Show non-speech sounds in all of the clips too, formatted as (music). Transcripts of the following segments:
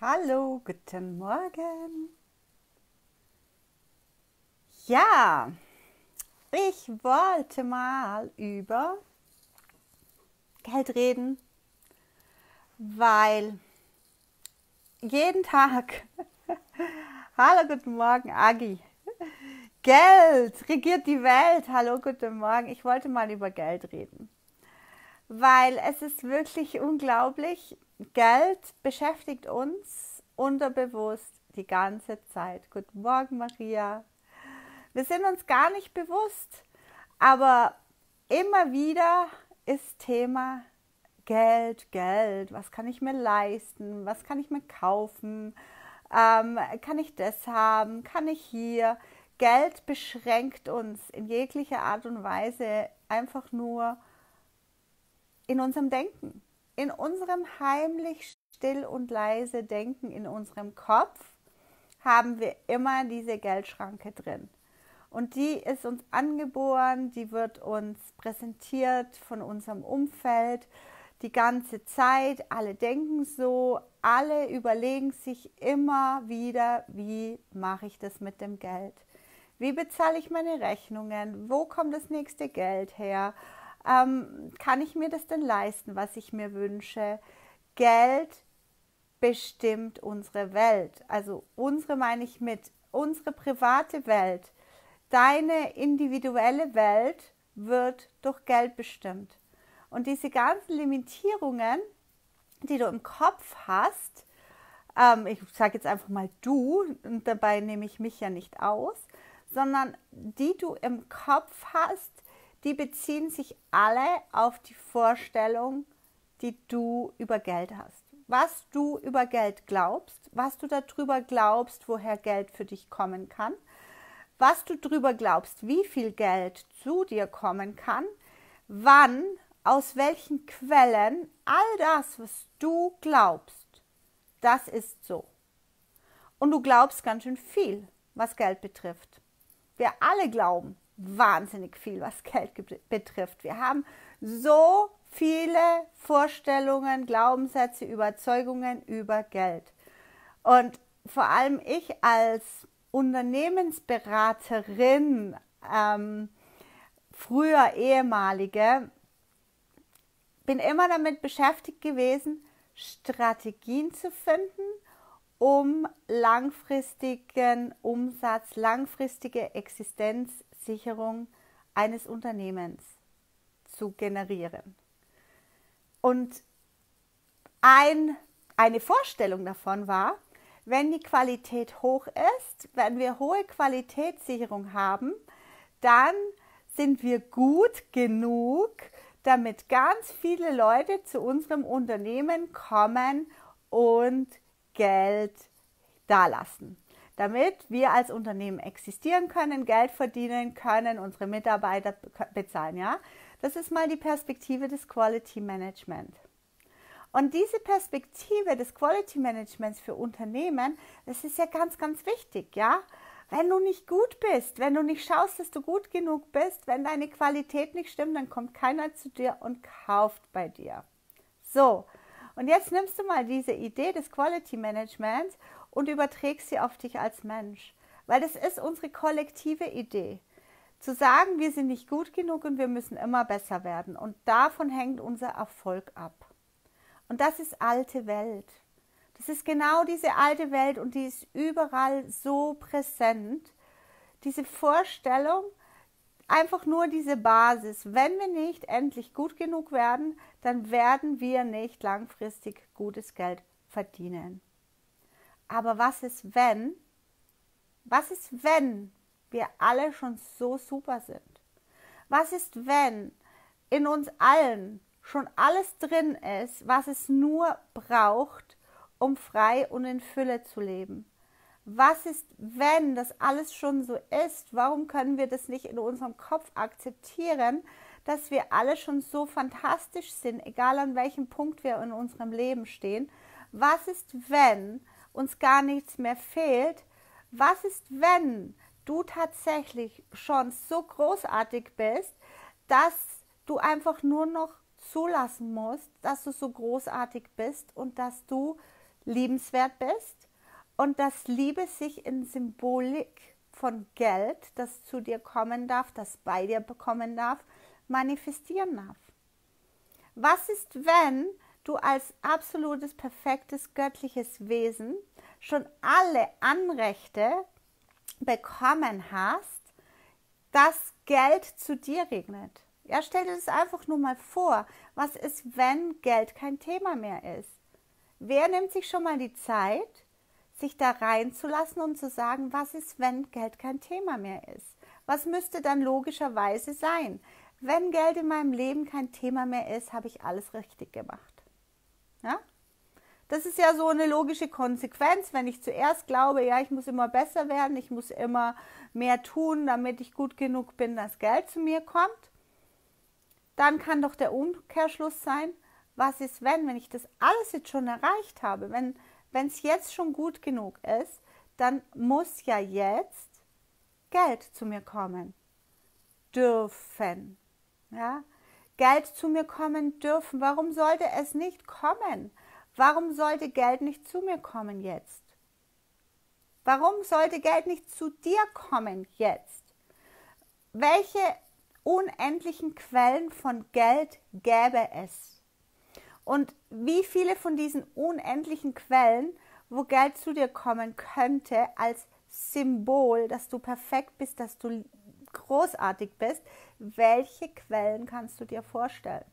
Hallo, guten Morgen. Ja, ich wollte mal über Geld reden, weil jeden Tag, (laughs) hallo, guten Morgen, Agi. Geld regiert die Welt. Hallo, guten Morgen. Ich wollte mal über Geld reden, weil es ist wirklich unglaublich. Geld beschäftigt uns unterbewusst die ganze Zeit. Guten Morgen, Maria. Wir sind uns gar nicht bewusst, aber immer wieder ist Thema Geld, Geld. Was kann ich mir leisten? Was kann ich mir kaufen? Ähm, kann ich das haben? Kann ich hier? Geld beschränkt uns in jeglicher Art und Weise einfach nur in unserem Denken, in unserem heimlich still und leise Denken in unserem Kopf haben wir immer diese Geldschranke drin. Und die ist uns angeboren, die wird uns präsentiert von unserem Umfeld die ganze Zeit. Alle denken so, alle überlegen sich immer wieder, wie mache ich das mit dem Geld? Wie bezahle ich meine Rechnungen? Wo kommt das nächste Geld her? Ähm, kann ich mir das denn leisten, was ich mir wünsche? Geld bestimmt unsere Welt. Also unsere meine ich mit unsere private Welt Deine individuelle Welt wird durch Geld bestimmt. Und diese ganzen Limitierungen, die du im Kopf hast, ähm, ich sage jetzt einfach mal du, und dabei nehme ich mich ja nicht aus, sondern die du im Kopf hast, die beziehen sich alle auf die Vorstellung, die du über Geld hast. Was du über Geld glaubst, was du darüber glaubst, woher Geld für dich kommen kann was du darüber glaubst, wie viel Geld zu dir kommen kann, wann, aus welchen Quellen, all das, was du glaubst, das ist so. Und du glaubst ganz schön viel, was Geld betrifft. Wir alle glauben wahnsinnig viel, was Geld betrifft. Wir haben so viele Vorstellungen, Glaubenssätze, Überzeugungen über Geld. Und vor allem ich als Unternehmensberaterin, ähm, früher ehemalige, bin immer damit beschäftigt gewesen, Strategien zu finden, um langfristigen Umsatz, langfristige Existenzsicherung eines Unternehmens zu generieren. Und ein, eine Vorstellung davon war, wenn die Qualität hoch ist, wenn wir hohe Qualitätssicherung haben, dann sind wir gut genug, damit ganz viele Leute zu unserem Unternehmen kommen und Geld dalassen. Damit wir als Unternehmen existieren können, Geld verdienen können, unsere Mitarbeiter bezahlen, ja? Das ist mal die Perspektive des Quality Management. Und diese Perspektive des Quality Managements für Unternehmen, das ist ja ganz, ganz wichtig, ja. Wenn du nicht gut bist, wenn du nicht schaust, dass du gut genug bist, wenn deine Qualität nicht stimmt, dann kommt keiner zu dir und kauft bei dir. So, und jetzt nimmst du mal diese Idee des Quality Managements und überträgst sie auf dich als Mensch. Weil das ist unsere kollektive Idee. Zu sagen, wir sind nicht gut genug und wir müssen immer besser werden. Und davon hängt unser Erfolg ab. Und das ist alte Welt. Das ist genau diese alte Welt und die ist überall so präsent. Diese Vorstellung, einfach nur diese Basis. Wenn wir nicht endlich gut genug werden, dann werden wir nicht langfristig gutes Geld verdienen. Aber was ist, wenn? Was ist, wenn wir alle schon so super sind? Was ist, wenn in uns allen schon alles drin ist, was es nur braucht, um frei und in Fülle zu leben. Was ist, wenn das alles schon so ist? Warum können wir das nicht in unserem Kopf akzeptieren, dass wir alle schon so fantastisch sind, egal an welchem Punkt wir in unserem Leben stehen? Was ist, wenn uns gar nichts mehr fehlt? Was ist, wenn du tatsächlich schon so großartig bist, dass du einfach nur noch zulassen musst, dass du so großartig bist und dass du liebenswert bist und dass Liebe sich in Symbolik von Geld, das zu dir kommen darf, das bei dir bekommen darf, manifestieren darf. Was ist, wenn du als absolutes, perfektes, göttliches Wesen schon alle Anrechte bekommen hast, dass Geld zu dir regnet? Ja, stell dir das einfach nur mal vor. Was ist, wenn Geld kein Thema mehr ist? Wer nimmt sich schon mal die Zeit, sich da reinzulassen und zu sagen, was ist, wenn Geld kein Thema mehr ist? Was müsste dann logischerweise sein? Wenn Geld in meinem Leben kein Thema mehr ist, habe ich alles richtig gemacht. Ja? Das ist ja so eine logische Konsequenz, wenn ich zuerst glaube, ja, ich muss immer besser werden, ich muss immer mehr tun, damit ich gut genug bin, dass Geld zu mir kommt. Dann kann doch der Umkehrschluss sein, was ist, wenn, wenn ich das alles jetzt schon erreicht habe, wenn wenn es jetzt schon gut genug ist, dann muss ja jetzt Geld zu mir kommen dürfen. Ja? Geld zu mir kommen dürfen. Warum sollte es nicht kommen? Warum sollte Geld nicht zu mir kommen jetzt? Warum sollte Geld nicht zu dir kommen jetzt? Welche unendlichen Quellen von Geld gäbe es? Und wie viele von diesen unendlichen Quellen, wo Geld zu dir kommen könnte, als Symbol, dass du perfekt bist, dass du großartig bist, welche Quellen kannst du dir vorstellen?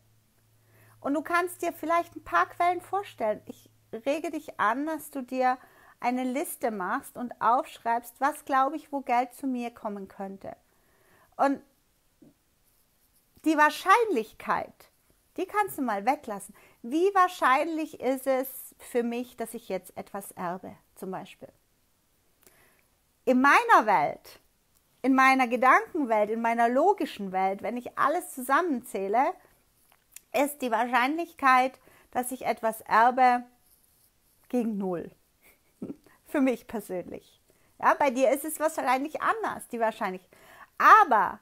Und du kannst dir vielleicht ein paar Quellen vorstellen. Ich rege dich an, dass du dir eine Liste machst und aufschreibst, was glaube ich, wo Geld zu mir kommen könnte. Und die Wahrscheinlichkeit, die kannst du mal weglassen. Wie wahrscheinlich ist es für mich, dass ich jetzt etwas erbe, zum Beispiel? In meiner Welt, in meiner Gedankenwelt, in meiner logischen Welt, wenn ich alles zusammenzähle, ist die Wahrscheinlichkeit, dass ich etwas erbe, gegen null. (laughs) Für mich persönlich. Ja, bei dir ist es wahrscheinlich anders, die Wahrscheinlichkeit. Aber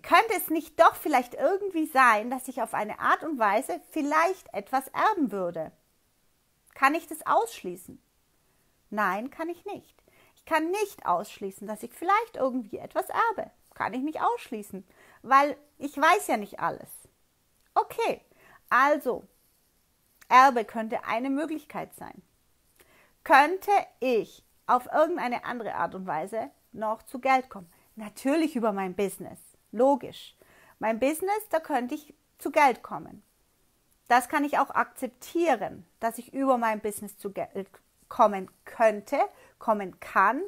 könnte es nicht doch vielleicht irgendwie sein, dass ich auf eine Art und Weise vielleicht etwas erben würde? Kann ich das ausschließen? Nein, kann ich nicht. Ich kann nicht ausschließen, dass ich vielleicht irgendwie etwas erbe. Kann ich nicht ausschließen, weil ich weiß ja nicht alles. Okay, also Erbe könnte eine Möglichkeit sein. Könnte ich auf irgendeine andere Art und Weise noch zu Geld kommen? Natürlich über mein Business. Logisch. Mein Business, da könnte ich zu Geld kommen. Das kann ich auch akzeptieren, dass ich über mein Business zu Geld kommen könnte, kommen kann,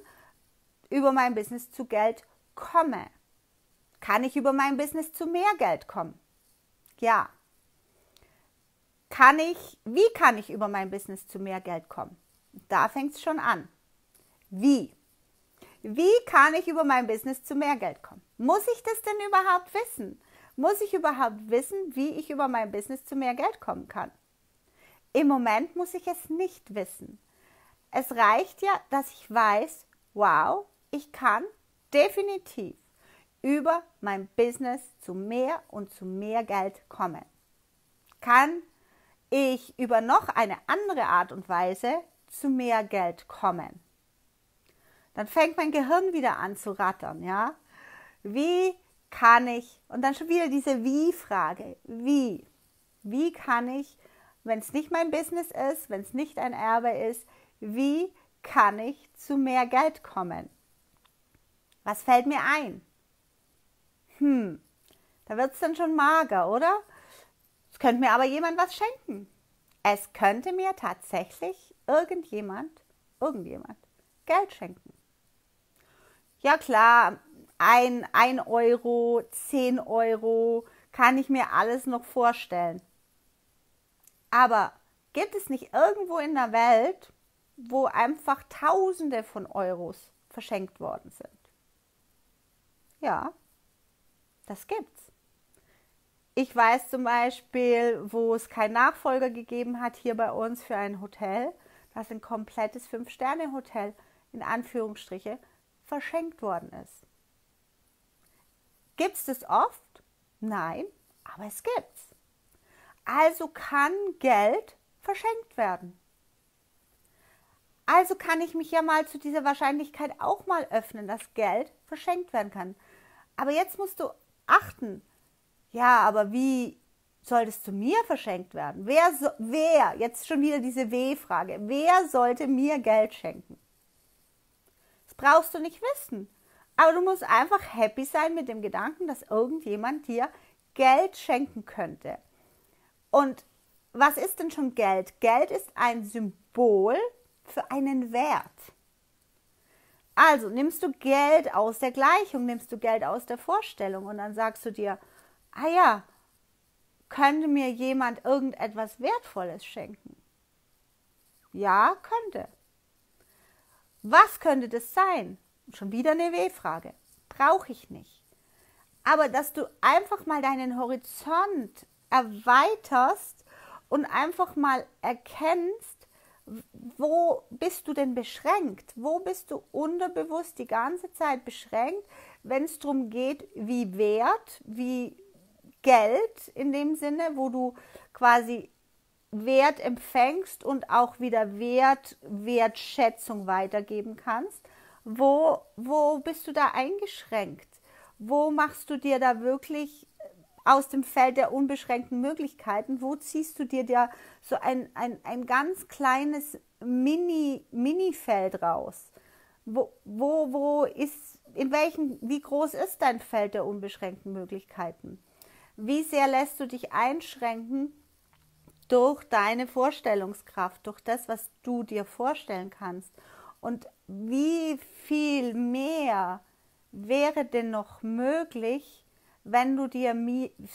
über mein Business zu Geld komme. Kann ich über mein Business zu mehr Geld kommen? Ja. Kann ich, wie kann ich über mein Business zu mehr Geld kommen? Da fängt es schon an. Wie? Wie kann ich über mein Business zu mehr Geld kommen? Muss ich das denn überhaupt wissen? Muss ich überhaupt wissen, wie ich über mein Business zu mehr Geld kommen kann? Im Moment muss ich es nicht wissen. Es reicht ja, dass ich weiß, wow, ich kann definitiv über mein Business zu mehr und zu mehr Geld kommen. Kann ich über noch eine andere Art und Weise zu mehr Geld kommen? dann fängt mein Gehirn wieder an zu rattern, ja? Wie kann ich, und dann schon wieder diese Wie-Frage, wie? Wie kann ich, wenn es nicht mein Business ist, wenn es nicht ein Erbe ist, wie kann ich zu mehr Geld kommen? Was fällt mir ein? Hm, da wird es dann schon mager, oder? Es könnte mir aber jemand was schenken. Es könnte mir tatsächlich irgendjemand, irgendjemand Geld schenken. Ja klar, ein, ein Euro, zehn Euro, kann ich mir alles noch vorstellen. Aber gibt es nicht irgendwo in der Welt, wo einfach Tausende von Euros verschenkt worden sind? Ja, das gibt's. Ich weiß zum Beispiel, wo es keinen Nachfolger gegeben hat hier bei uns für ein Hotel, das ein komplettes Fünf-Sterne-Hotel in Anführungsstriche verschenkt worden ist. Gibt es das oft? Nein, aber es gibt's. Also kann Geld verschenkt werden. Also kann ich mich ja mal zu dieser Wahrscheinlichkeit auch mal öffnen, dass Geld verschenkt werden kann. Aber jetzt musst du achten. Ja, aber wie soll es zu mir verschenkt werden? Wer, so, wer, jetzt schon wieder diese W-Frage, wer sollte mir Geld schenken? Das brauchst du nicht wissen. Aber du musst einfach happy sein mit dem Gedanken, dass irgendjemand dir Geld schenken könnte. Und was ist denn schon Geld? Geld ist ein Symbol für einen Wert. Also nimmst du Geld aus der Gleichung, nimmst du Geld aus der Vorstellung und dann sagst du dir, ah ja, könnte mir jemand irgendetwas Wertvolles schenken? Ja, könnte. Was könnte das sein? Schon wieder eine W-Frage. Brauche ich nicht. Aber dass du einfach mal deinen Horizont erweiterst und einfach mal erkennst, wo bist du denn beschränkt? Wo bist du unterbewusst die ganze Zeit beschränkt, wenn es darum geht, wie Wert, wie Geld in dem Sinne, wo du quasi Wert empfängst und auch wieder Wert, Wertschätzung weitergeben kannst. Wo, wo bist du da eingeschränkt? Wo machst du dir da wirklich aus dem Feld der unbeschränkten Möglichkeiten, wo ziehst du dir da so ein, ein, ein ganz kleines Mini, Mini-Feld raus? Wo, wo, wo ist, in welchem, wie groß ist dein Feld der unbeschränkten Möglichkeiten? Wie sehr lässt du dich einschränken durch deine Vorstellungskraft, durch das, was du dir vorstellen kannst? Und wie viel mehr wäre denn noch möglich, wenn du dir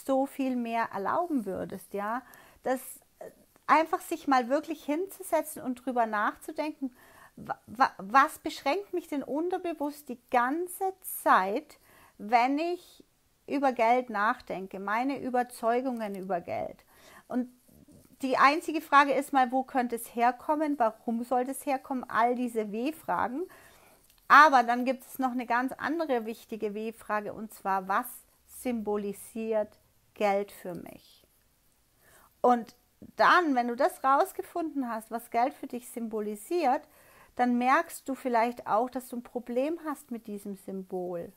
so viel mehr erlauben würdest, ja, das äh, einfach sich mal wirklich hinzusetzen und drüber nachzudenken, was beschränkt mich denn unterbewusst die ganze Zeit, wenn ich über Geld nachdenke, meine Überzeugungen über Geld. Und die einzige Frage ist mal, wo könnte es herkommen, warum sollte es herkommen, all diese W-Fragen. Aber dann gibt es noch eine ganz andere wichtige W-Frage und zwar, was symbolisiert Geld für mich? Und dann, wenn du das rausgefunden hast, was Geld für dich symbolisiert, dann merkst du vielleicht auch, dass du ein Problem hast mit diesem Symbol.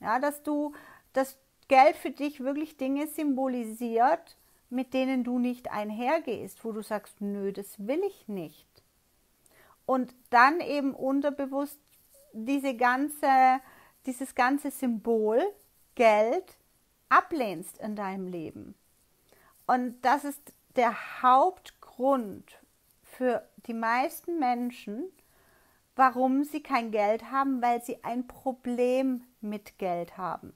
Ja, dass du, dass Geld für dich wirklich Dinge symbolisiert, mit denen du nicht einhergehst, wo du sagst, nö, das will ich nicht. Und dann eben unterbewusst diese ganze, dieses ganze Symbol Geld ablehnst in deinem Leben. Und das ist der Hauptgrund für die meisten Menschen, warum sie kein Geld haben, weil sie ein Problem mit Geld haben.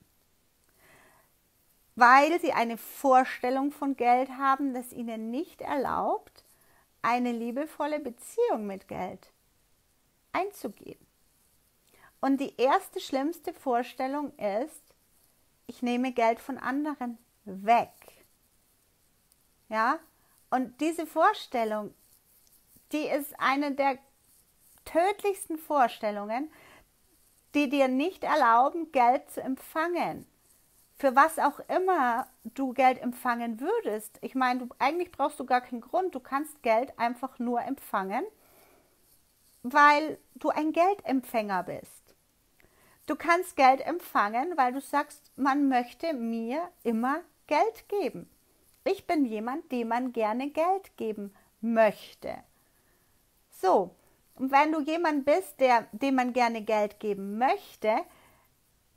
Weil sie eine Vorstellung von Geld haben, das ihnen nicht erlaubt, eine liebevolle Beziehung mit Geld einzugehen. Und die erste schlimmste Vorstellung ist, ich nehme Geld von anderen weg. Ja? Und diese Vorstellung, die ist eine der tödlichsten Vorstellungen, die dir nicht erlauben, Geld zu empfangen. Für was auch immer du Geld empfangen würdest. Ich meine, du, eigentlich brauchst du gar keinen Grund. Du kannst Geld einfach nur empfangen, weil du ein Geldempfänger bist. Du kannst Geld empfangen, weil du sagst, man möchte mir immer Geld geben. Ich bin jemand, dem man gerne Geld geben möchte. So, und wenn du jemand bist, der, dem man gerne Geld geben möchte,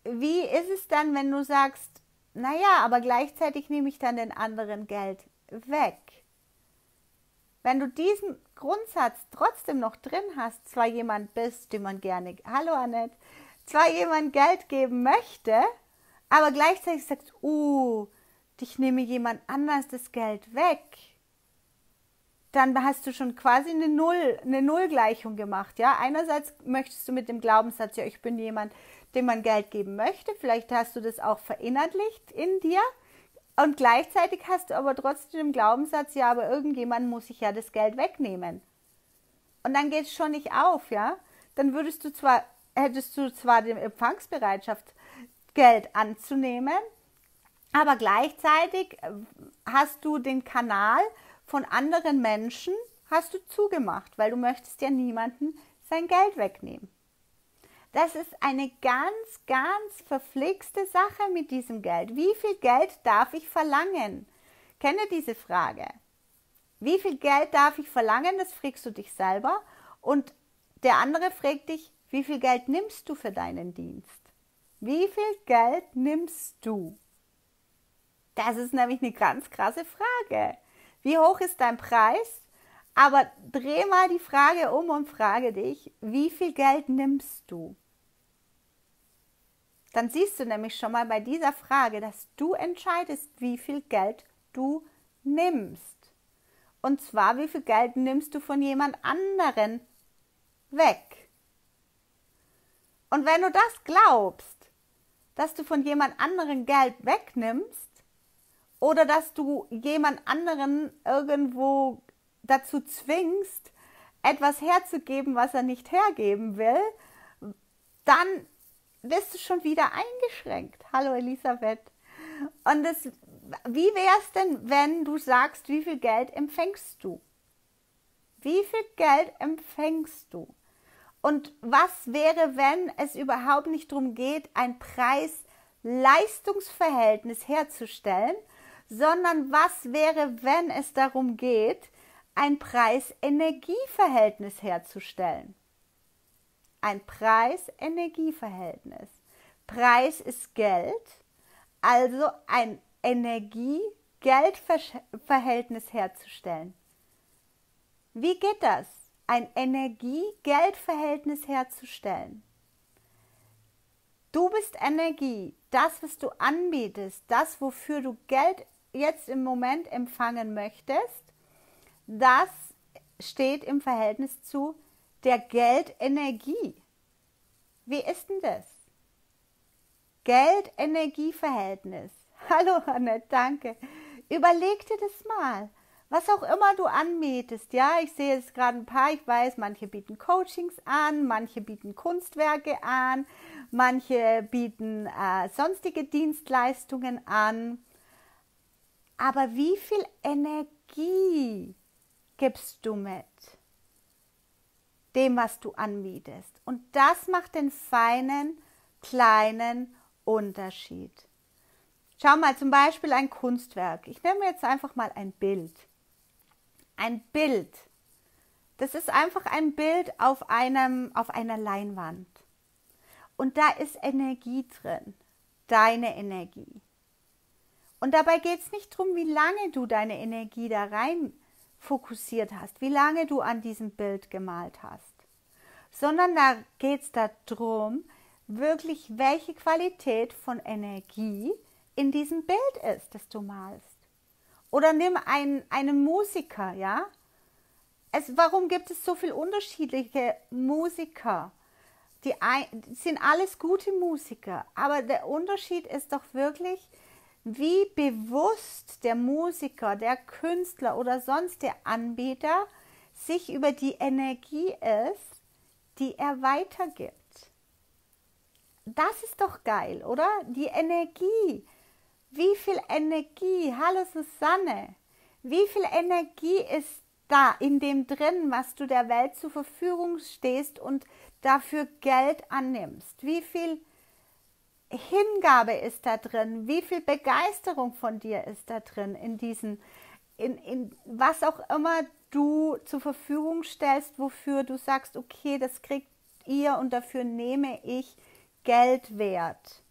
wie ist es dann, wenn du sagst, naja, aber gleichzeitig nehme ich dann den anderen Geld weg? Wenn du diesen Grundsatz trotzdem noch drin hast, zwar jemand bist, dem man gerne, hallo Annette, zwar jemand Geld geben möchte, aber gleichzeitig sagst, uh, dich nehme jemand anders das Geld weg, dann hast du schon quasi eine Null, eine Nullgleichung gemacht. Ja, einerseits möchtest du mit dem Glaubenssatz, ja, ich bin jemand, dem man Geld geben möchte. Vielleicht hast du das auch verinnerlicht in dir. Und gleichzeitig hast du aber trotzdem den Glaubenssatz, ja, aber irgendjemand muss sich ja das Geld wegnehmen. Und dann geht es schon nicht auf, ja. Dann würdest du zwar hättest du zwar die Empfangsbereitschaft, Geld anzunehmen, aber gleichzeitig äh, hast du den Kanal von anderen Menschen hast du zugemacht, weil du möchtest ja niemanden sein Geld wegnehmen. Das ist eine ganz, ganz verflixte Sache mit diesem Geld. Wie viel Geld darf ich verlangen? Kenne diese Frage. Wie viel Geld darf ich verlangen? Das fragst du dich selber. Und der andere fragt dich, wie viel Geld nimmst du für deinen Dienst? Wie viel Geld nimmst du? Das ist nämlich eine ganz krasse Frage. Wie hoch ist dein Preis? Aber dreh mal die Frage um und frage dich, wie viel Geld nimmst du? Dann siehst du nämlich schon mal bei dieser Frage, dass du entscheidest, wie viel Geld du nimmst. Und zwar, wie viel Geld nimmst du von jemand anderen weg? Und wenn du das glaubst, dass du von jemand anderen Geld wegnimmst oder dass du jemand anderen irgendwo dazu zwingst, etwas herzugeben, was er nicht hergeben will, dann bist du schon wieder eingeschränkt. Hallo Elisabeth. Und das, wie wäre es denn, wenn du sagst, wie viel Geld empfängst du? Wie viel Geld empfängst du? Und was wäre, wenn es überhaupt nicht darum geht, ein Preis-Leistungsverhältnis herzustellen, sondern was wäre, wenn es darum geht, ein Preis-Energie-Verhältnis herzustellen? Ein Preis-Energie-Verhältnis. Preis ist Geld, also ein Energie-Geld-Verhältnis herzustellen. Wie geht das? Ein Energie-Geld-Verhältnis herzustellen. Du bist Energie, das, was du anbietest, das, wofür du Geld jetzt im Moment empfangen möchtest, das steht im Verhältnis zu der Geldenergie. Wie ist denn das? Geld-Energie-Verhältnis. (laughs) Hallo Annette, danke. Überleg dir das mal. Was auch immer du anbietest, ja, ich sehe jetzt gerade ein paar, ich weiß, manche bieten Coachings an, manche bieten Kunstwerke an, manche bieten äh, sonstige Dienstleistungen an. Aber wie viel Energie gibst du mit dem, was du anbietest? Und das macht den feinen, kleinen Unterschied. Schau mal zum Beispiel ein Kunstwerk. Ich nehme jetzt einfach mal ein Bild. Ein Bild. Das ist einfach ein Bild auf, einem, auf einer Leinwand. Und da ist Energie drin. Deine Energie. Und dabei geht es nicht darum, wie lange du deine Energie da rein fokussiert hast, wie lange du an diesem Bild gemalt hast, sondern da geht es darum, wirklich welche Qualität von Energie in diesem Bild ist, das du malst. Oder nimm einen, einen Musiker, ja? Es, warum gibt es so viele unterschiedliche Musiker? Die, ein, sind alles gute Musiker, aber der Unterschied ist doch wirklich, wie bewusst der Musiker, der Künstler oder sonst der Anbieter sich über die Energie ist, die er weitergibt. Das ist doch geil, oder? Die Energie. Wie viel Energie, hallo Susanne, wie viel Energie ist da in dem drin, was du der Welt zur Verfügung stehst und dafür Geld annimmst? Wie viel Hingabe ist da drin? Wie viel Begeisterung von dir ist da drin in diesen, in, in was auch immer du zur Verfügung stellst, wofür du sagst, okay, das kriegt ihr und dafür nehme ich Geld wert.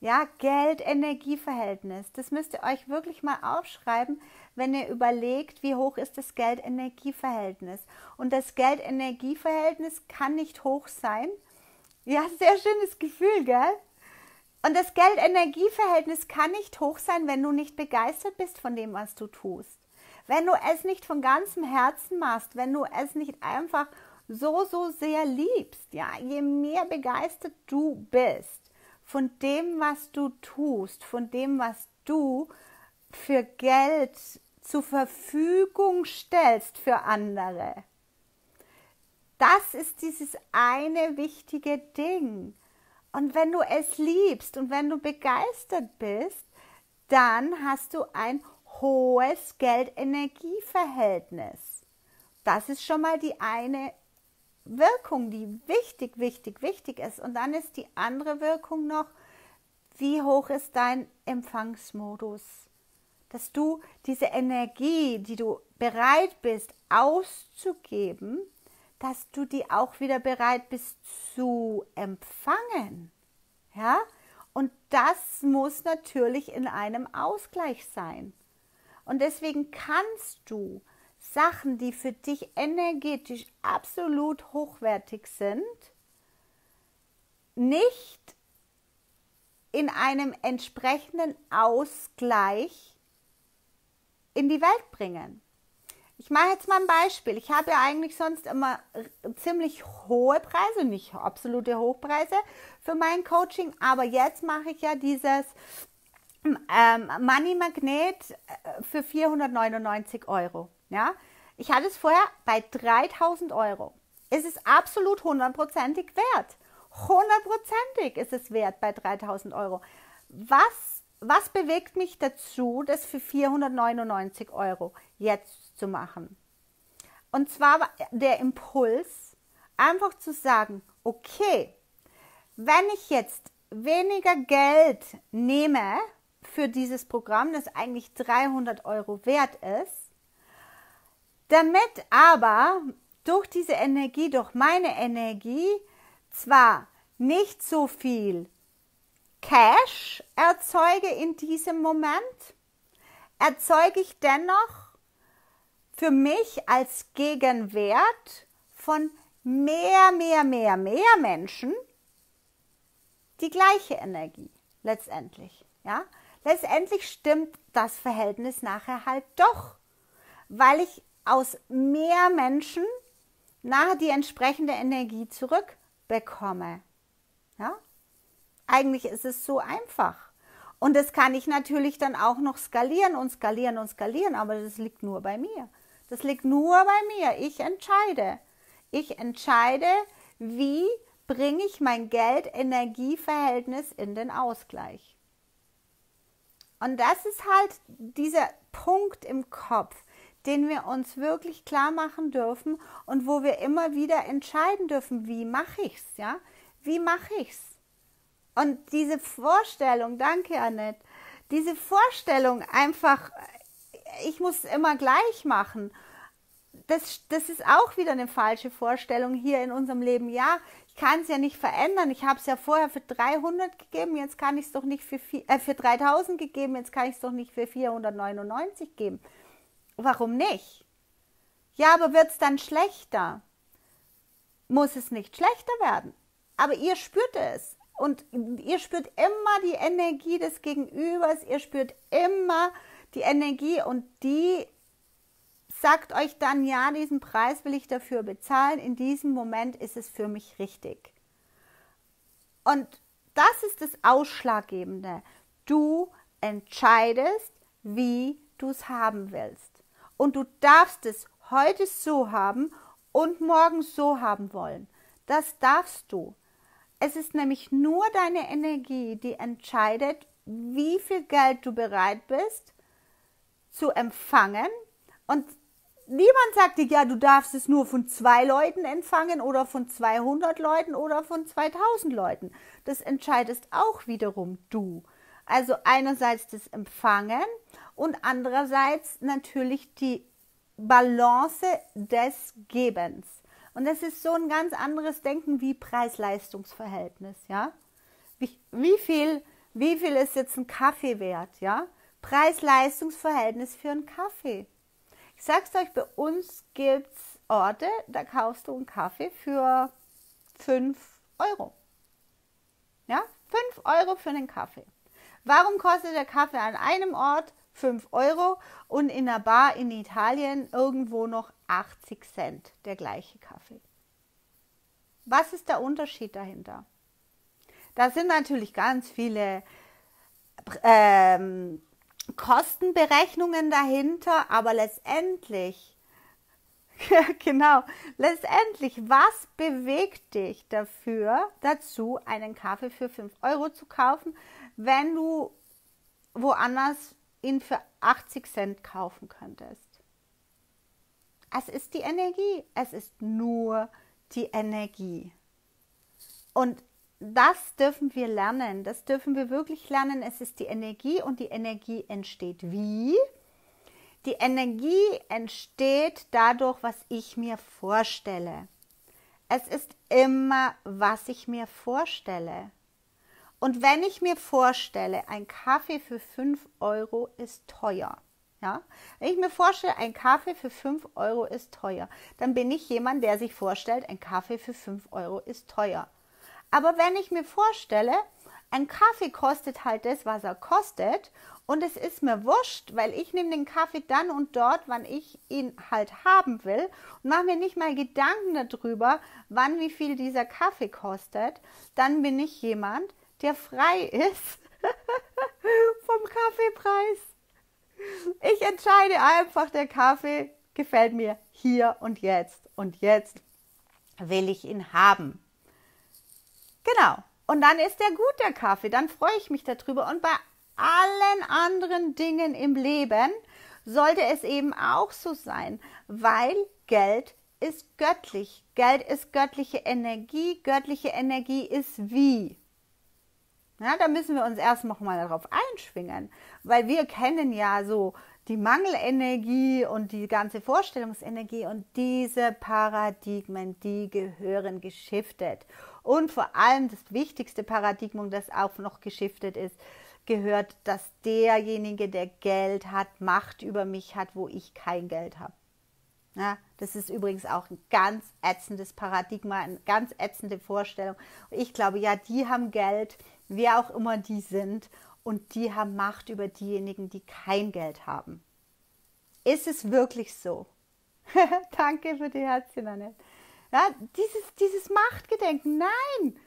Ja, Geld-Energie-Verhältnis. Das müsst ihr euch wirklich mal aufschreiben, wenn ihr überlegt, wie hoch ist das Geld-Energie-Verhältnis. Und das Geld-Energie-Verhältnis kann nicht hoch sein. Ja, sehr schönes Gefühl, gell? Und das Geld-Energie-Verhältnis kann nicht hoch sein, wenn du nicht begeistert bist von dem, was du tust. Wenn du es nicht von ganzem Herzen machst, wenn du es nicht einfach so, so sehr liebst, ja, je mehr begeistert du bist von dem, was du tust, von dem, was du für Geld zur Verfügung stellst für andere. Das ist dieses eine wichtige Ding. Und wenn du es liebst und wenn du begeistert bist, dann hast du ein hohes Geld-Energie-Verhältnis. Das ist schon mal die eine Wirkung, die wichtig, wichtig, wichtig ist. Und dann ist die andere Wirkung noch, wie hoch ist dein Empfangsmodus? Dass du diese Energie, die du bereit bist auszugeben, dass du die auch wieder bereit bist zu empfangen. Ja? Und das muss natürlich in einem Ausgleich sein. Und deswegen kannst du Sachen, die für dich energetisch absolut hochwertig sind, nicht in einem entsprechenden Ausgleich in die Welt bringen. Ich mache jetzt mal ein Beispiel. Ich habe ja eigentlich sonst immer ziemlich hohe Preise, nicht absolute Hochpreise für mein Coaching, aber jetzt mache ich ja dieses ähm, Money Magnet äh, für 499 Euro. Ja, ich hatte es vorher bei 3000 Euro. Es ist absolut hundertprozentig wert. Hundertprozentig ist es wert bei 3000 Euro. Was, was bewegt mich dazu, das für 499 Euro jetzt zu machen? Und zwar der Impuls, einfach zu sagen, okay, wenn ich jetzt weniger Geld nehme für dieses Programm, das eigentlich 300 Euro wert ist, damit aber durch diese Energie, durch meine Energie, zwar nicht so viel Cash erzeuge in diesem Moment, erzeuge ich dennoch für mich als Gegenwert von mehr, mehr, mehr, mehr Menschen die gleiche Energie letztendlich. Ja? Letztendlich stimmt das Verhältnis nachher halt doch, weil ich aus mehr Menschen nachher die entsprechende Energie zurückbekomme. Ja? Eigentlich ist es so einfach. Und das kann ich natürlich dann auch noch skalieren und skalieren und skalieren, aber das liegt nur bei mir. Das liegt nur bei mir. Ich entscheide. Ich entscheide, wie bringe ich mein Geld-Energie-Verhältnis in den Ausgleich. Und das ist halt dieser Punkt im Kopf den wir uns wirklich klar machen dürfen und wo wir immer wieder entscheiden dürfen, wie mache ich's, ja? Wie mache ich's? Und diese Vorstellung, danke Annette, diese Vorstellung einfach, ich muss immer gleich machen, das, das ist auch wieder eine falsche Vorstellung hier in unserem Leben. Ja, kann es ja nicht verändern. Ich habe es ja vorher für 300 gegeben, jetzt kann ich es doch nicht für, äh, für 3000 gegeben, jetzt kann ich es doch nicht für 499 geben. Warum nicht? Ja, aber wird es dann schlechter? Muss es nicht schlechter werden? Aber ihr spürt es. Und ihr spürt immer die Energie des Gegenübers, ihr spürt immer die Energie und die sagt euch dann, ja, diesen Preis will ich dafür bezahlen, in diesem Moment ist es für mich richtig. Und das ist das Ausschlaggebende. Du entscheidest, wie du es haben willst. Und du darfst es heute so haben und morgen so haben wollen. Das darfst du. Es ist nämlich nur deine Energie, die entscheidet, wie viel Geld du bereit bist zu empfangen. Und niemand sagt dir, ja, du darfst es nur von zwei Leuten empfangen oder von 200 Leuten oder von 2000 Leuten. Das entscheidest auch wiederum du. Also einerseits das Empfangen und andererseits natürlich die Balance des Gebens. Und das ist so ein ganz anderes Denken wie Preis-Leistungs-Verhältnis, ja? Wie, wie, viel, wie viel ist jetzt ein Kaffee wert, ja? Preis-Leistungs-Verhältnis für einen Kaffee. Sag's euch, bei uns gibt's Orte, da kaufst du einen Kaffee für 5 Euro. Ja? 5 Euro für einen Kaffee. Warum kostet der Kaffee an einem Ort 5 Euro und in einer Bar in Italien irgendwo noch 80 Cent, der gleiche Kaffee. Was ist der Unterschied dahinter? Da sind natürlich ganz viele ähm, Kostenberechnungen dahinter, aber letztendlich, (laughs) genau, letztendlich, was bewegt dich dafür, dazu einen Kaffee für 5 Euro zu kaufen, wenn du woanders ihn für 80 Cent kaufen könntest. Es ist die Energie. Es ist nur die Energie. Und das dürfen wir lernen. Das dürfen wir wirklich lernen. Es ist die Energie und die Energie entsteht wie? Die Energie entsteht dadurch, was ich mir vorstelle. Es ist immer, was ich mir vorstelle. Und wenn ich mir vorstelle, ein Kaffee für 5 Euro ist teuer, ja, wenn ich mir vorstelle, ein Kaffee für 5 Euro ist teuer, dann bin ich jemand, der sich vorstellt, ein Kaffee für 5 Euro ist teuer. Aber wenn ich mir vorstelle, ein Kaffee kostet halt das, was er kostet und es ist mir wurscht, weil ich nehme den Kaffee dann und dort, wann ich ihn halt haben will und mache mir nicht mal Gedanken darüber, wann wie viel dieser Kaffee kostet, dann bin ich jemand, der frei ist (laughs) vom Kaffeepreis. Ich entscheide einfach, der Kaffee gefällt mir hier und jetzt und jetzt will ich ihn haben. Genau. Und dann ist der gut, der Kaffee. Dann freue ich mich darüber. Und bei allen anderen Dingen im Leben sollte es eben auch so sein, weil Geld ist göttlich. Geld ist göttliche Energie. Göttliche Energie ist wie? Ja, da müssen wir uns erst noch mal darauf einschwingen, weil wir kennen ja so die Mangelenergie und die ganze Vorstellungsenergie und diese Paradigmen, die gehören geschiftet. Und vor allem das wichtigste Paradigma, das auch noch geschiftet ist, gehört, dass derjenige, der Geld hat, Macht über mich hat, wo ich kein Geld habe. Ja, das ist übrigens auch ein ganz ätzendes Paradigma, eine ganz ätzende Vorstellung. Ich glaube, ja, die haben Geld, wer auch immer die sind, und die haben Macht über diejenigen, die kein Geld haben. Ist es wirklich so? (laughs) Danke für die Herzchen, Annette. Ja, dieses, dieses Machtgedenken, nein,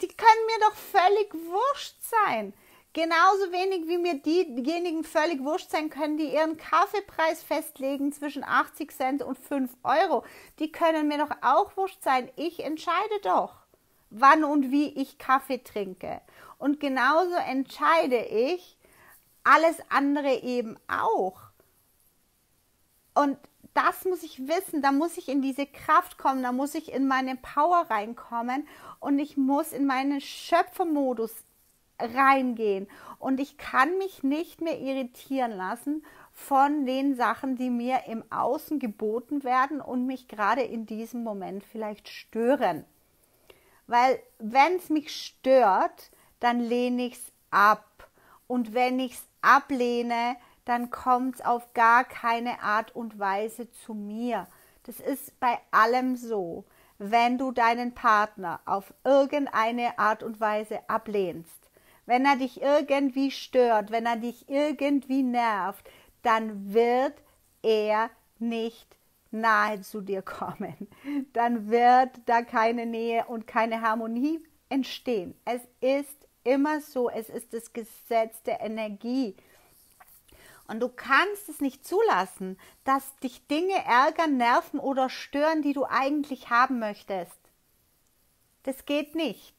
die können mir doch völlig wurscht sein. Genauso wenig wie mir diejenigen völlig wurscht sein können, die ihren Kaffeepreis festlegen zwischen 80 Cent und 5 Euro. Die können mir doch auch wurscht sein. Ich entscheide doch, wann und wie ich Kaffee trinke. Und genauso entscheide ich alles andere eben auch. Und das muss ich wissen, da muss ich in diese Kraft kommen, da muss ich in meine Power reinkommen und ich muss in meinen Schöpfermodus reingehen. Und ich kann mich nicht mehr irritieren lassen von den Sachen, die mir im Außen geboten werden und mich gerade in diesem Moment vielleicht stören. Weil wenn es mich stört, dann lehne ich es ab. Und wenn ich es ablehne, dann kommt es auf gar keine Art und Weise zu mir. Das ist bei allem so. Wenn du deinen Partner auf irgendeine Art und Weise ablehnst, wenn er dich irgendwie stört, wenn er dich irgendwie nervt, dann wird er nicht nahe zu dir kommen. (laughs) Dann wird da keine Nähe und keine Harmonie entstehen. Es ist immer so, es ist das Gesetz der Energie. Und du kannst es nicht zulassen, dass dich Dinge ärgern, nerven oder stören, die du eigentlich haben möchtest. Das geht nicht.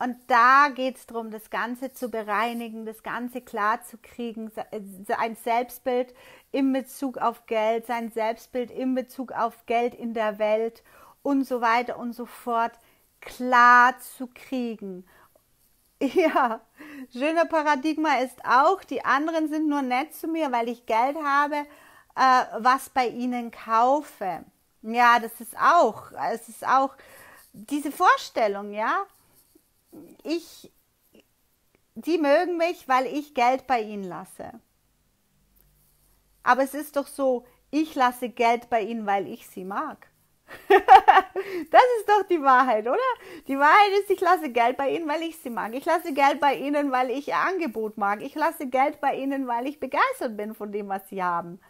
Und da geht es darum, das Ganze zu bereinigen, das Ganze klar zu kriegen, ein Selbstbild in Bezug auf Geld, sein Selbstbild in Bezug auf Geld in der Welt und so weiter und so fort klar zu kriegen (laughs) Ja, schöner Paradigma ist auch, die anderen sind nur nett zu mir, weil ich Geld habe, äh, was bei ihnen kaufe. Ja, das ist auch, es ist auch diese Vorstellung, ja. Ich, die mögen mich, weil ich Geld bei ihnen lasse. Aber es ist doch so, ich lasse Geld bei ihnen, weil ich sie mag. (laughs) das ist doch die Wahrheit, oder? Die Wahrheit ist, ich lasse Geld bei ihnen, weil ich sie mag. Ich lasse Geld bei ihnen, weil ich ihr Angebot mag. Ich lasse Geld bei ihnen, weil ich begeistert bin von dem, was sie haben.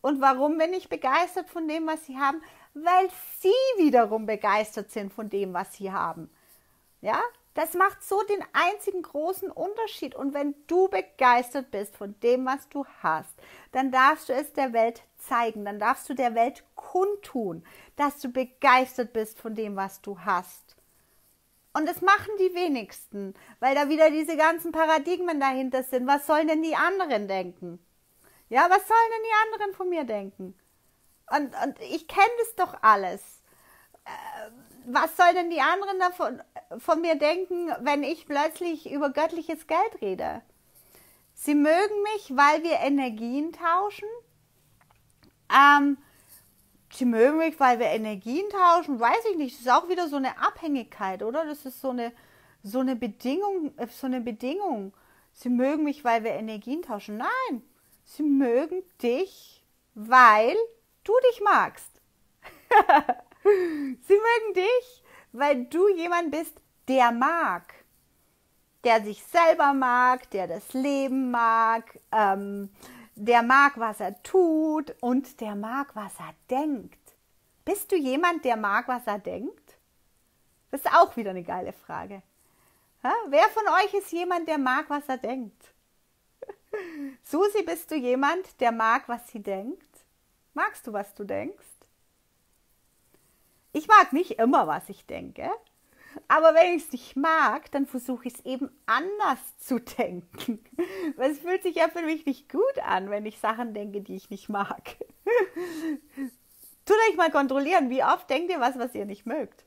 Und warum bin ich begeistert von dem, was sie haben? Weil sie wiederum begeistert sind von dem, was sie haben. Ja? Das macht so den einzigen großen Unterschied. Und wenn du begeistert bist von dem, was du hast, dann darfst du es der Welt zeigen, dann darfst du der Welt kundtun, dass du begeistert bist von dem, was du hast. Und das machen die wenigsten, weil da wieder diese ganzen Paradigmen dahinter sind. Was sollen denn die anderen denken? Ja, was sollen denn die anderen von mir denken? Und, und ich kenne das doch alles. Äh, was sollen denn die anderen davon von mir denken, wenn ich plötzlich über göttliches Geld rede? Sie mögen mich, weil wir Energien tauschen. Ähm, sie mögen mich, weil wir Energien tauschen. Weiß ich nicht. Das ist auch wieder so eine Abhängigkeit, oder? Das ist so eine, so eine Bedingung, äh, so eine Bedingung. Sie mögen mich, weil wir Energien tauschen. Nein, sie mögen dich, weil du dich magst. (laughs) sie mögen dich, weil du jemand bist, der mag. Der sich selber mag, der das Leben mag, ähm, der mag, was er tut und der mag, was er denkt. Bist du jemand, der mag, was er denkt? Das ist auch wieder eine geile Frage. Ha? Wer von euch ist jemand, der mag, was er denkt? (laughs) Susi, bist du jemand, der mag, was sie denkt? Magst du, was du denkst? Ich mag nicht immer, was ich denke. Aber wenn ich es nicht mag, dann versuche ich es eben anders zu denken. Weil es fühlt sich ja für mich nicht gut an, wenn ich Sachen denke, die ich nicht mag. Tut euch mal kontrollieren, wie oft denkt ihr was, was ihr nicht mögt.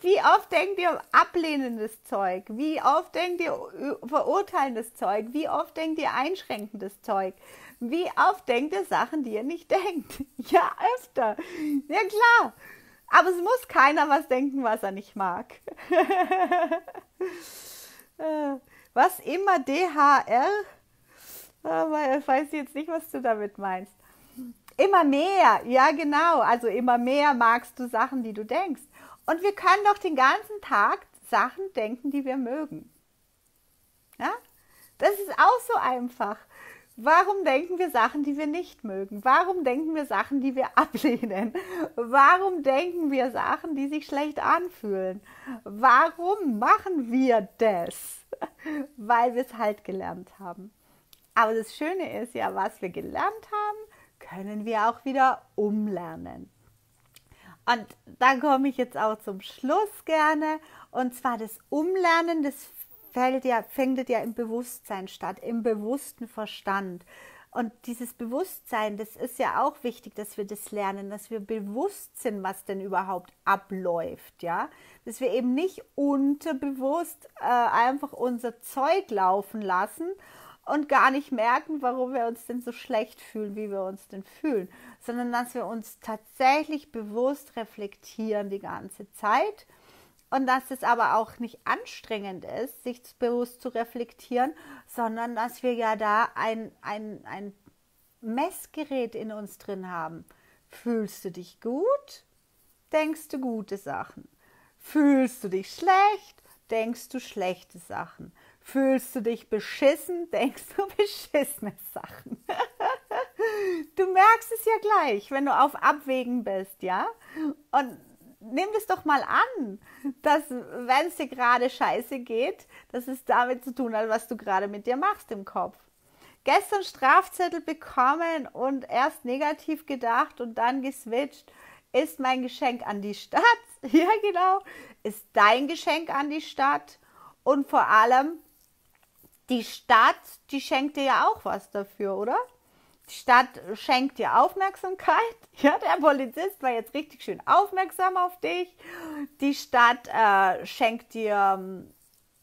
Wie oft denkt ihr ablehnendes Zeug? Wie oft denkt ihr verurteilendes Zeug? Wie oft denkt ihr einschränkendes Zeug? Wie oft denkt ihr Sachen, die ihr nicht (laughs) denkt? Ja, öfter. Ja, klar. Aber es muss keiner was denken, was er nicht mag. (laughs) was immer DHR? Aber ich weiß jetzt nicht, was du damit meinst. Immer mehr, ja genau. Also immer mehr magst du Sachen, die du denkst. Und wir können doch den ganzen Tag Sachen denken, die wir mögen. Ja? Das ist auch so einfach. Warum denken wir Sachen, die wir nicht mögen? Warum denken wir Sachen, die wir (laughs) ablehnen? Warum denken wir Sachen, die sich schlecht anfühlen? Warum machen wir das? (laughs) Weil wir es halt gelernt haben. Aber das Schöne ist ja, was wir gelernt haben, können wir auch wieder umlernen. Und da komme ich jetzt auch zum Schluss gerne. Und zwar das Umlernen, das fällt ja, findet ja im Bewusstsein statt, im bewussten Verstand. Und dieses Bewusstsein, das ist ja auch wichtig, dass wir das lernen, dass wir bewusst sind, was denn überhaupt abläuft, ja. Dass wir eben nicht unterbewusst äh, einfach unser Zeug laufen lassen und gar nicht merken, warum wir uns denn so schlecht fühlen, wie wir uns denn fühlen, sondern dass wir uns tatsächlich bewusst reflektieren die ganze Zeit und dass es aber auch nicht anstrengend ist, sich bewusst zu reflektieren, sondern dass wir ja da ein, ein, ein Messgerät in uns drin haben. Fühlst du dich gut? Denkst du gute Sachen? Fühlst du dich schlecht? Denkst du schlechte Sachen? Fühlst du dich beschissen? (laughs) Denkst du beschissene Sachen? (laughs) du merkst es ja gleich, wenn du auf Abwägen bist, ja? Und nimm das doch mal an, dass wenn es dir gerade scheiße geht, dass es damit zu tun hat, was du gerade mit dir machst im Kopf. Gestern Strafzettel bekommen und erst negativ gedacht und dann geswitcht, ist mein Geschenk an die Stadt. (laughs) Ja, genau. Ist dein Geschenk an die Stadt. Und vor allem, die Stadt, die schenkt dir ja auch was dafür, oder? Die Stadt schenkt dir Aufmerksamkeit. (laughs) Ja, der Polizist war jetzt richtig schön aufmerksam auf dich. Die Stadt äh, schenkt dir ähm,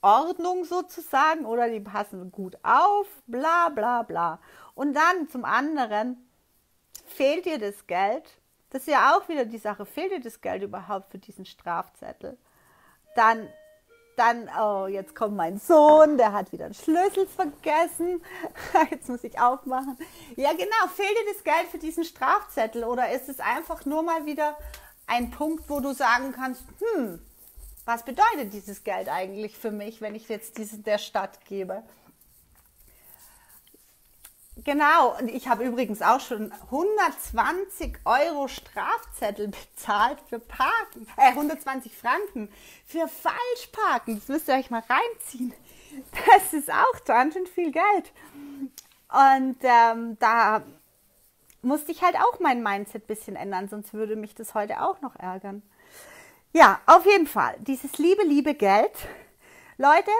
Ordnung sozusagen oder die passen gut auf, bla bla bla. Und dann zum anderen fehlt dir das Geld. Das ist ja auch wieder die Sache, fehlt dir das Geld überhaupt für diesen Strafzettel? Dann dann, oh, jetzt kommt mein Sohn, der hat wieder einen Schlüssel vergessen. (laughs) Jetzt muss ich aufmachen. Ja, genau. Fehlt dir das Geld für diesen Strafzettel oder ist es einfach nur mal wieder ein Punkt, wo du sagen kannst, hm, was bedeutet dieses Geld eigentlich für mich, wenn ich jetzt diesen der Stadt gebe? Genau, und ich habe übrigens auch schon 120 Euro Strafzettel (laughs) bezahlt für Parken, äh 120 Franken für Falschparken. Das müsst ihr euch mal reinziehen. Das ist auch ganz schön viel Geld. Und ähm, da musste ich halt auch mein Mindset ein bisschen ändern, sonst würde mich das heute auch noch ärgern. Ja, auf jeden Fall, dieses liebe, liebe Geld. Leute,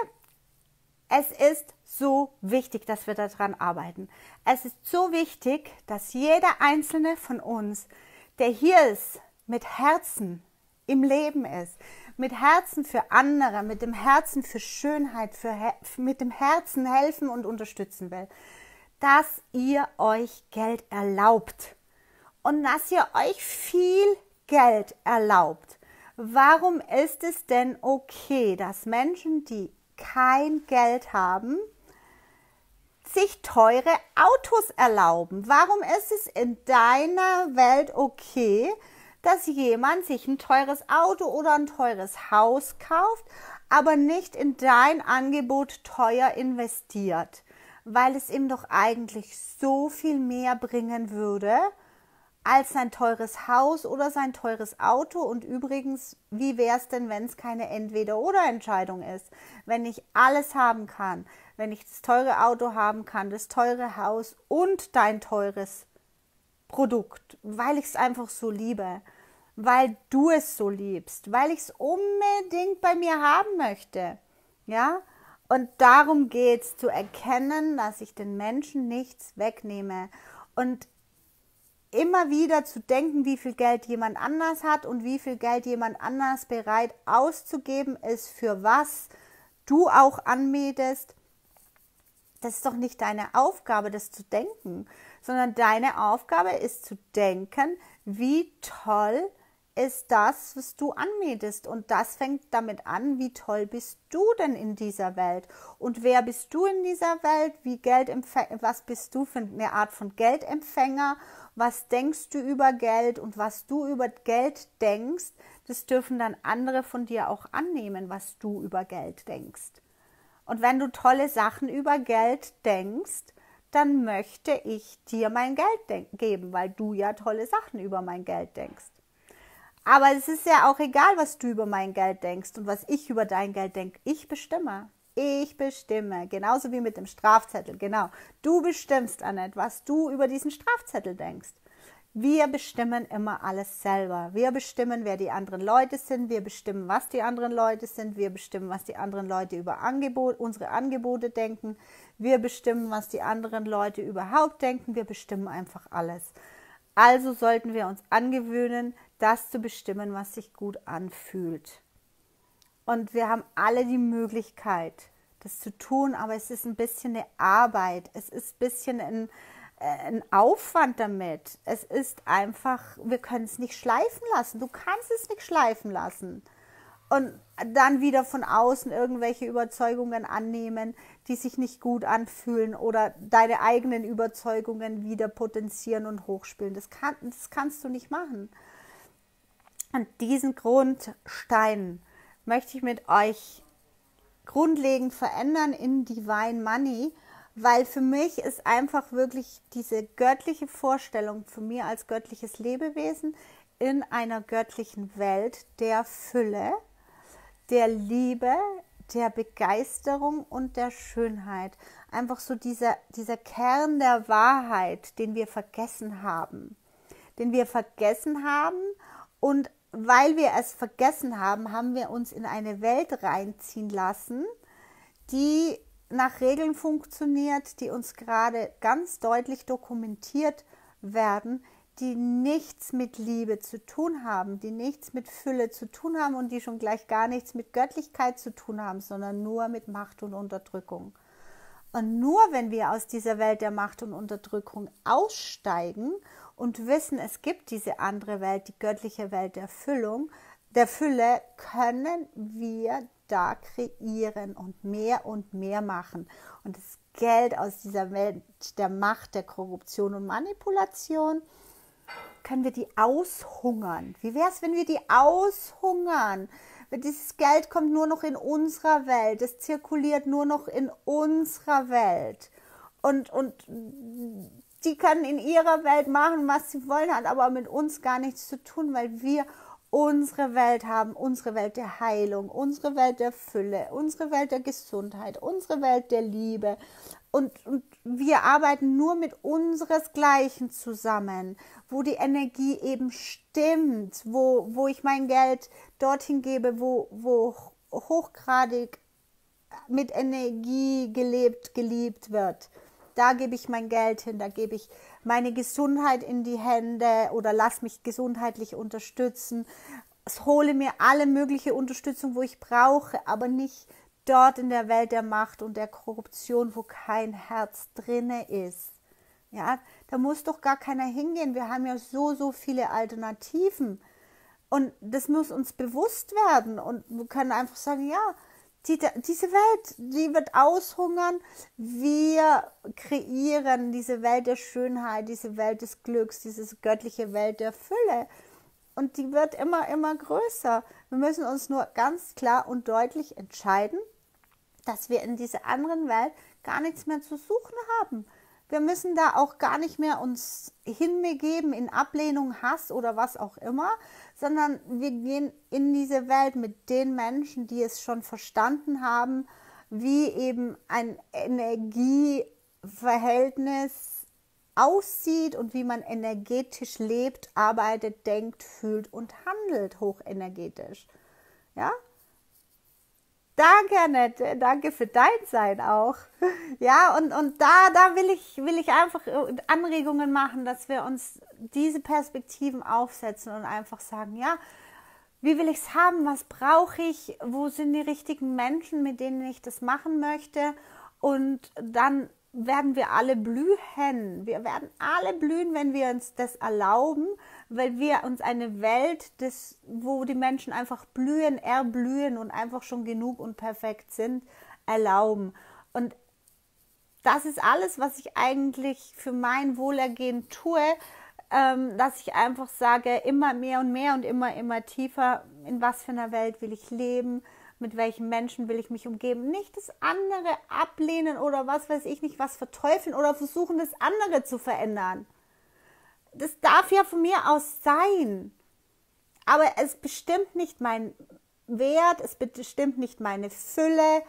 es ist so wichtig, dass wir daran arbeiten. Es ist so wichtig, dass jeder einzelne von uns, der hier ist, mit Herzen im Leben ist, mit Herzen für andere, mit dem Herzen für Schönheit, für, mit dem Herzen helfen und unterstützen will, dass ihr euch Geld erlaubt und dass ihr euch viel Geld erlaubt. Warum ist es denn okay, dass Menschen, die kein Geld haben, sich teure Autos erlauben? Warum ist es in deiner Welt okay, dass jemand sich ein teures Auto oder ein teures Haus kauft, aber nicht in dein Angebot teuer investiert, weil es ihm doch eigentlich so viel mehr bringen würde als sein teures Haus oder sein teures Auto. Und übrigens, wie wäre es denn, wenn es keine Entweder-oder-Entscheidung ist? Wenn ich alles haben kann, wenn ich das teure Auto haben kann, das teure Haus und dein teures Produkt, weil ich es einfach so liebe, weil du es so liebst, weil ich es unbedingt bei mir haben möchte. Ja? Und darum geht es, zu erkennen, dass ich den Menschen nichts wegnehme. Und immer wieder zu denken, wie viel Geld jemand anders hat und wie viel Geld jemand anders bereit auszugeben ist, für was du auch anmietest. Das ist doch nicht deine Aufgabe, das zu denken, sondern deine Aufgabe ist zu denken, wie toll ist das, was du anmietest. Und das fängt damit an, wie toll bist du denn in dieser Welt? Und wer bist du in dieser Welt? Wie Geldempfänger, was bist du für eine Art von Geldempfänger? Was denkst du über Geld und was du über Geld denkst, das dürfen dann andere von dir auch annehmen, was du über Geld denkst. Und wenn du tolle Sachen über Geld denkst, dann möchte ich dir mein Geld geben, weil du ja tolle Sachen über mein Geld denkst. Aber es ist ja auch egal, was du über mein Geld denkst und was ich über dein Geld denke. Ich bestimme. Ich bestimme. Genauso wie mit dem Strafzettel. Genau. Du bestimmst, Annette, was du über diesen Strafzettel denkst. Wir bestimmen immer alles selber. Wir bestimmen, wer die anderen Leute sind. Wir bestimmen, was die anderen Leute sind. Wir bestimmen, was die anderen Leute über Angebot, unsere Angebote denken. Wir bestimmen, was die anderen Leute überhaupt denken. Wir bestimmen einfach alles. Also sollten wir uns angewöhnen, das zu bestimmen, was sich gut anfühlt. Und wir haben alle die Möglichkeit, das zu tun, aber es ist ein bisschen eine Arbeit. Es ist ein bisschen ein, äh, ein Aufwand damit. Es ist einfach, wir können es nicht schleifen lassen. Du kannst es nicht schleifen lassen. Und dann wieder von außen irgendwelche Überzeugungen annehmen, die sich nicht gut anfühlen oder deine eigenen Überzeugungen wieder potenzieren und hochspielen. Das, kann, das kannst du nicht machen. Und diesen Grundstein möchte ich mit euch grundlegend verändern in Divine Money, weil für mich ist einfach wirklich diese göttliche Vorstellung für mir als göttliches Lebewesen in einer göttlichen Welt der Fülle, der Liebe, der Begeisterung und der Schönheit. Einfach so dieser, dieser Kern der Wahrheit, den wir vergessen haben. Den wir vergessen haben und weil wir es vergessen haben, haben wir uns in eine Welt reinziehen lassen, die nach Regeln funktioniert, die uns gerade ganz deutlich dokumentiert werden, die nichts mit Liebe zu tun haben, die nichts mit Fülle zu tun haben und die schon gleich gar nichts mit Göttlichkeit zu tun haben, sondern nur mit Macht und Unterdrückung. Und nur wenn wir aus dieser Welt der Macht und Unterdrückung aussteigen und wissen, es gibt diese andere Welt, die göttliche Welt der Füllung, der Fülle, können wir da kreieren und mehr und mehr machen. Und das Geld aus dieser Welt der Macht, der Korruption und Manipulation, können wir die aushungern. Wie wäre es, wenn wir die aushungern? Dieses Geld kommt nur noch in unserer Welt, es zirkuliert nur noch in unserer Welt. Und, und die können in ihrer Welt machen, was sie wollen, hat aber mit uns gar nichts zu tun, weil wir unsere Welt haben, unsere Welt der Heilung, unsere Welt der Fülle, unsere Welt der Gesundheit, unsere Welt der Liebe. Und, und wir arbeiten nur mit unseresgleichen zusammen, wo die Energie eben stimmt, wo, wo ich mein Geld dorthin gebe, wo, wo hochgradig mit Energie gelebt, geliebt wird. Da gebe ich mein Geld hin, da gebe ich meine Gesundheit in die Hände oder lass mich gesundheitlich unterstützen. Ich hole mir alle mögliche Unterstützung, wo ich brauche, aber nicht dort in der Welt der Macht und der Korruption, wo kein Herz drinne ist. Ja, da muss doch gar keiner hingehen. Wir haben ja so, so viele Alternativen. Und das muss uns bewusst werden. Und wir können einfach sagen, ja, die, diese Welt, die wird aushungern. Wir kreieren diese Welt der Schönheit, diese Welt des Glücks, diese göttliche Welt der Fülle. Und die wird immer, immer größer. Wir müssen uns nur ganz klar und deutlich entscheiden, dass wir in dieser anderen Welt gar nichts mehr zu suchen haben. Wir müssen da auch gar nicht mehr uns hinbegeben in Ablehnung, Hass oder was auch immer, sondern wir gehen in diese Welt mit den Menschen, die es schon verstanden haben, wie eben ein Energieverhältnis aussieht und wie man energetisch lebt, arbeitet, denkt, fühlt und handelt hochenergetisch. Ja, Danke, Annette. Danke für dein Sein auch. (laughs) Ja, und, und da, da will ich, will ich einfach äh, Anregungen machen, dass wir uns diese Perspektiven aufsetzen und einfach sagen, ja, wie will ich es haben? Was brauche ich? Wo sind die richtigen Menschen, mit denen ich das machen möchte? Und dann werden wir alle blühen. Wir werden alle blühen, wenn wir uns das erlauben, weil wir uns eine Welt, des, wo die Menschen einfach blühen, erblühen und einfach schon genug und perfekt sind, erlauben. Und das ist alles, was ich eigentlich für mein Wohlergehen tue, ähm, dass ich einfach sage, immer mehr und mehr und immer, immer tiefer, in was für einer Welt will ich leben, mit welchen Menschen will ich mich umgeben. Nicht das andere ablehnen oder was weiß ich nicht, was verteufeln oder versuchen, das andere zu verändern das darf ja von mir aus sein. Aber es bestimmt nicht mein Wert, es bestimmt nicht meine Fülle.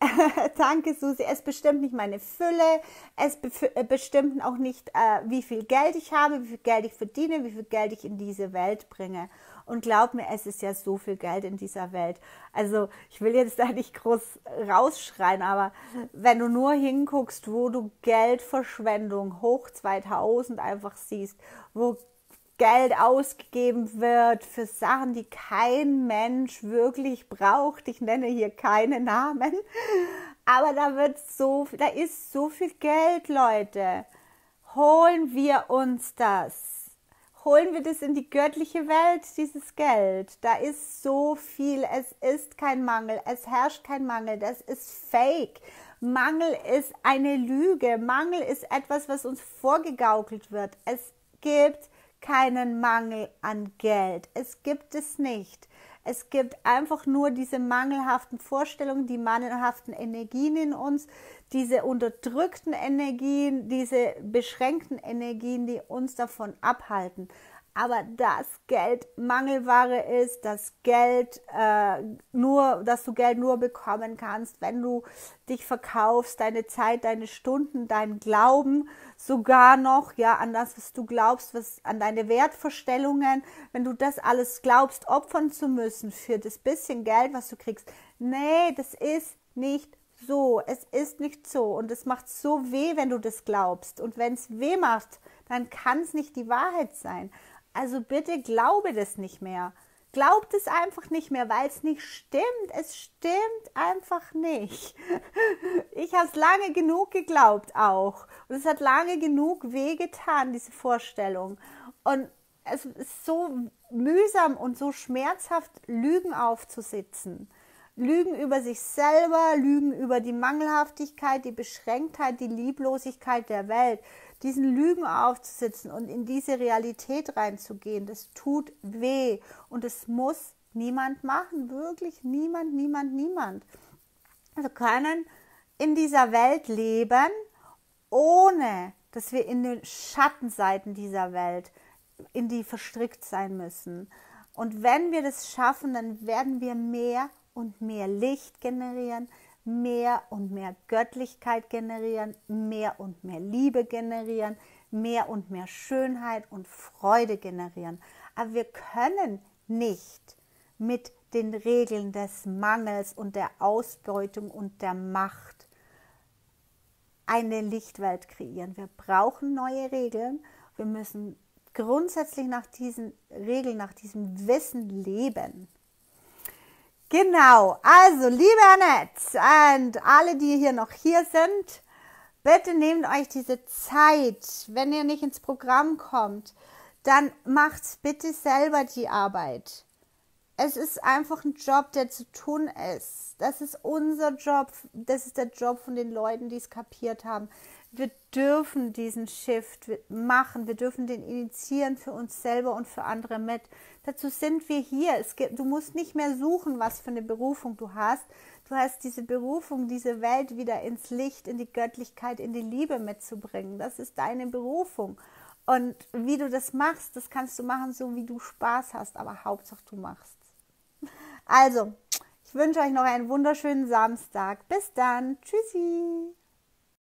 (laughs) Danke, Susi. Es bestimmt nicht meine Fülle. Es be äh, bestimmt auch nicht, äh, wie viel Geld ich habe, wie viel Geld ich verdiene, wie viel Geld ich in diese Welt bringe. Und glaub mir, es ist ja so viel Geld in dieser Welt. Also ich will jetzt da nicht groß rausschreien, aber wenn du nur hinguckst, wo du Geldverschwendung hoch 2000 einfach siehst, wo Geld ausgegeben wird für Sachen, die kein Mensch wirklich braucht. Ich nenne hier keine Namen, aber da wird so, da ist so viel Geld, Leute. Holen wir uns das holen wir das in die göttliche Welt, dieses Geld. Da ist so viel, es ist kein Mangel, es herrscht kein Mangel, das ist fake. Mangel ist eine Lüge, Mangel ist etwas, was uns vorgegaukelt wird. Es gibt keinen Mangel an Geld, es gibt es nicht. Es gibt einfach nur diese mangelhaften Vorstellungen, die mangelhaften Energien in uns, diese unterdrückten Energien, diese beschränkten Energien, die uns davon abhalten. Aber dass Geld Mangelware ist, dass Geld äh, nur, dass du Geld nur bekommen kannst, wenn du dich verkaufst, deine Zeit, deine Stunden, dein Glauben, sogar noch ja an das, was du glaubst, was an deine Wertvorstellungen, wenn du das alles glaubst, opfern zu müssen für das bisschen Geld, was du kriegst. Nee, das ist nicht so, es ist nicht so und es macht so weh, wenn du das glaubst. Und wenn es weh macht, dann kann es nicht die Wahrheit sein. Also bitte glaube das nicht mehr. Glaubt es einfach nicht mehr, weil es nicht stimmt. Es stimmt einfach nicht. (laughs) Ich habe es lange genug geglaubt auch. Und es hat lange genug wehgetan, diese Vorstellung. Und es ist so mühsam und so schmerzhaft, Lügen aufzusitzen. Lügen über sich selber, Lügen über die Mangelhaftigkeit, die Beschränktheit, die Lieblosigkeit der Welt. Diesen Lügen aufzusitzen und in diese Realität reinzugehen, das tut weh und es muss niemand machen, wirklich niemand, niemand, niemand. Wir können in dieser Welt leben, ohne dass wir in den Schattenseiten dieser Welt in die verstrickt sein müssen. Und wenn wir das schaffen, dann werden wir mehr und mehr Licht generieren, mehr und mehr Göttlichkeit generieren, mehr und mehr Liebe generieren, mehr und mehr Schönheit und Freude generieren. Aber wir können nicht mit den Regeln des Mangels und der Ausbeutung und der Macht eine Lichtwelt kreieren. Wir brauchen neue Regeln. Wir müssen grundsätzlich nach diesen Regeln, nach diesem Wissen leben. Genau, also liebe Annette und alle, die hier noch hier sind, bitte nehmt euch diese Zeit, wenn ihr nicht ins Programm kommt, dann macht bitte selber die Arbeit. Es ist einfach ein Job, der zu tun ist. Das ist unser Job. Das ist der Job von den Leuten, die es kapiert haben. Wir dürfen diesen Shift machen. Wir dürfen den initiieren für uns selber und für andere mit. Dazu sind wir hier. Es gibt, du musst nicht mehr suchen, was für eine Berufung du hast. Du hast diese Berufung, diese Welt wieder ins Licht, in die Göttlichkeit, in die Liebe mitzubringen. Das ist deine Berufung. Und wie du das machst, das kannst du machen, so wie du Spaß hast. Aber Hauptsache du machst. Also, ich wünsche euch noch einen wunderschönen Samstag. Bis dann. Tschüssi.